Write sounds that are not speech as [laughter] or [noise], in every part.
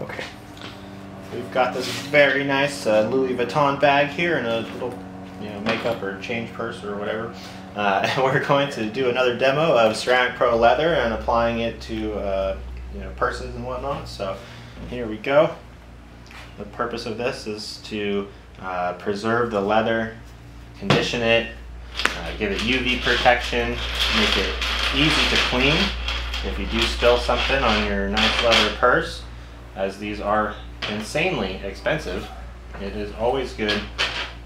Okay. We've got this very nice uh, Louis Vuitton bag here and a little, you know, makeup or change purse or whatever. Uh, [laughs] and we're going to do another demo of Ceramic Pro leather and applying it to, uh, you know, purses and whatnot. So here we go. The purpose of this is to uh, preserve the leather, condition it, uh, give it UV protection, make it easy to clean if you do spill something on your nice leather purse, as these are insanely expensive, it is always good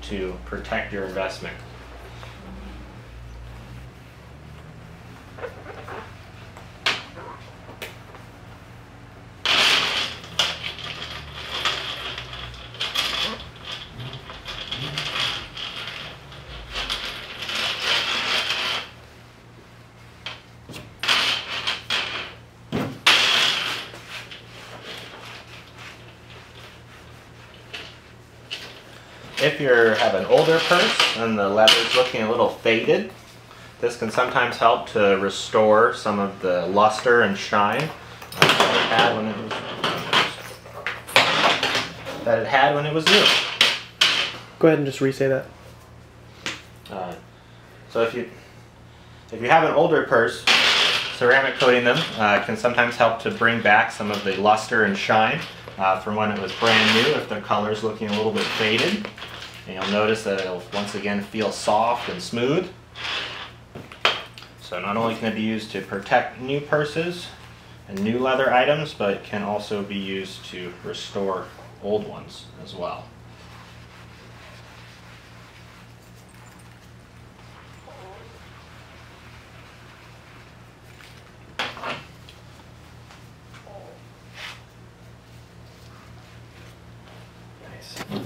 to protect your investment. If you have an older purse and the leather is looking a little faded, this can sometimes help to restore some of the luster and shine that it had when it was, that it had when it was new. Go ahead and just re-say that. Uh, so if you if you have an older purse, ceramic coating them uh, can sometimes help to bring back some of the luster and shine uh, from when it was brand new if the color's looking a little bit faded. And you'll notice that it'll once again feel soft and smooth. So not only can it be used to protect new purses and new leather items, but can also be used to restore old ones as well. Nice.